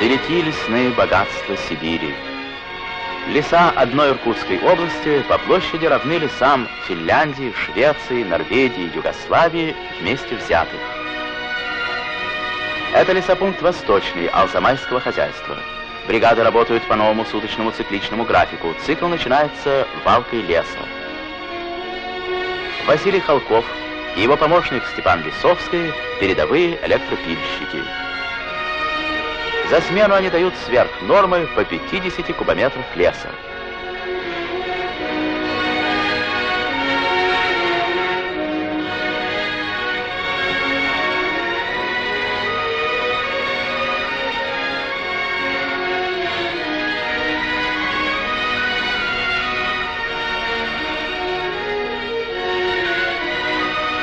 Велики лесные богатства Сибири. Леса одной Иркутской области по площади равны лесам Финляндии, Швеции, Норвегии, Югославии вместе взятых. Это лесопункт восточный Алзамайского хозяйства. Бригады работают по новому суточному цикличному графику. Цикл начинается валкой леса. Василий Халков и его помощник Степан Лисовский – передовые электропильщики. За смену они дают сверх нормы по 50 кубометров леса.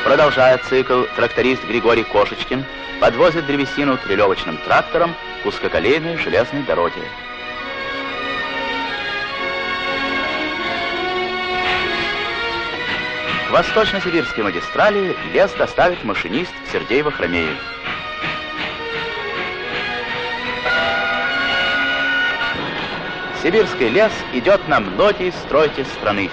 Продолжая цикл, тракторист Григорий Кошечкин подвозит древесину трелевочным трактором к узкоколейной железной дороге. К восточно-сибирской магистрали лес доставит машинист Сердеева-Хромеев. Сибирский лес идет на многие стройки страны.